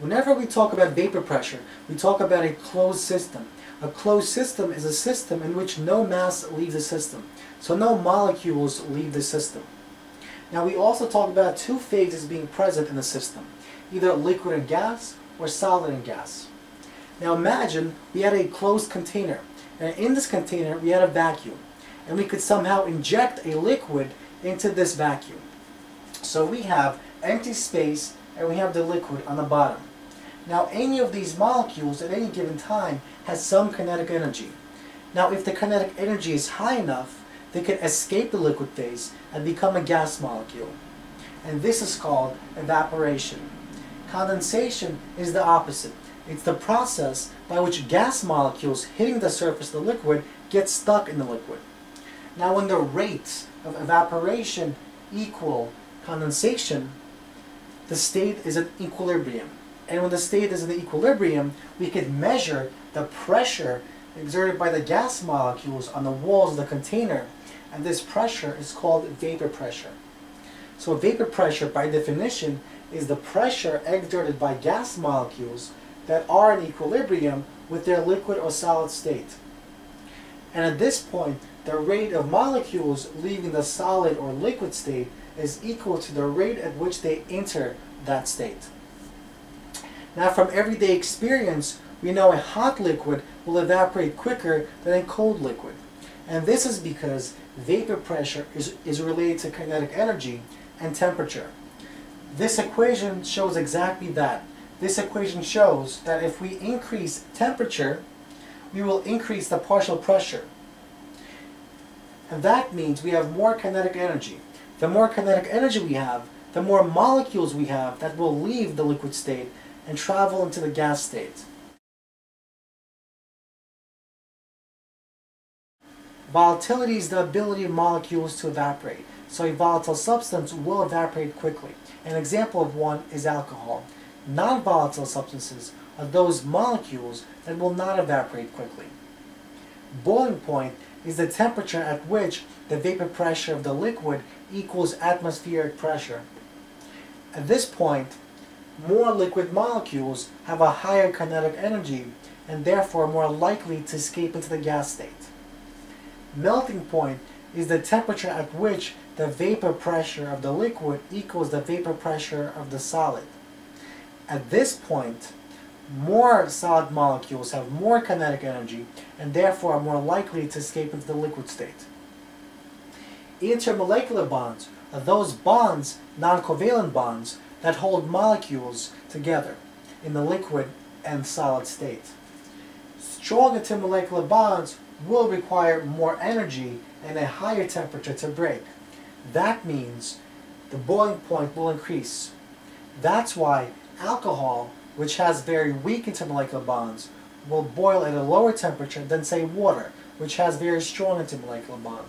Whenever we talk about vapor pressure, we talk about a closed system. A closed system is a system in which no mass leaves the system. So no molecules leave the system. Now we also talk about two phases being present in the system, either liquid and gas or solid and gas. Now imagine we had a closed container, and in this container we had a vacuum, and we could somehow inject a liquid into this vacuum. So we have empty space and we have the liquid on the bottom. Now any of these molecules at any given time has some kinetic energy. Now if the kinetic energy is high enough, they can escape the liquid phase and become a gas molecule. And this is called evaporation. Condensation is the opposite. It's the process by which gas molecules hitting the surface of the liquid get stuck in the liquid. Now when the rates of evaporation equal condensation, the state is at equilibrium. And when the state is in the equilibrium, we can measure the pressure exerted by the gas molecules on the walls of the container. And this pressure is called vapor pressure. So vapor pressure, by definition, is the pressure exerted by gas molecules that are in equilibrium with their liquid or solid state. And at this point, the rate of molecules leaving the solid or liquid state is equal to the rate at which they enter that state. Now from everyday experience, we know a hot liquid will evaporate quicker than a cold liquid. And this is because vapor pressure is, is related to kinetic energy and temperature. This equation shows exactly that. This equation shows that if we increase temperature, we will increase the partial pressure. And that means we have more kinetic energy. The more kinetic energy we have, the more molecules we have that will leave the liquid state and travel into the gas state. Volatility is the ability of molecules to evaporate. So a volatile substance will evaporate quickly. An example of one is alcohol. Non-volatile substances are those molecules that will not evaporate quickly. Boiling point is the temperature at which the vapor pressure of the liquid equals atmospheric pressure. At this point, more liquid molecules have a higher kinetic energy and therefore more likely to escape into the gas state. Melting point is the temperature at which the vapor pressure of the liquid equals the vapor pressure of the solid. At this point, more solid molecules have more kinetic energy and therefore are more likely to escape into the liquid state. Intermolecular bonds are those bonds, non-covalent bonds, that hold molecules together in the liquid and solid state. Strong intermolecular bonds will require more energy and a higher temperature to break. That means the boiling point will increase. That's why alcohol, which has very weak intermolecular bonds, will boil at a lower temperature than say water, which has very strong intermolecular bonds.